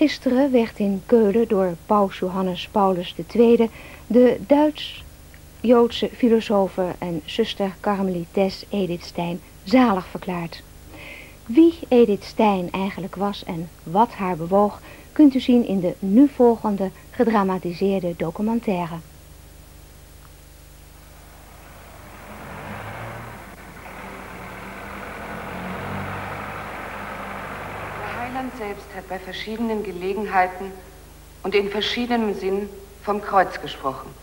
Gisteren werd in Keulen door paus Johannes Paulus II de Duits-Joodse filosofe en zuster Karmelites Edith Stein zalig verklaard. Wie Edith Stein eigenlijk was en wat haar bewoog, kunt u zien in de nu volgende gedramatiseerde documentaire. Heiland selbst hat bei verschiedenen Gelegenheiten und in verschiedenem Sinn vom Kreuz gesprochen.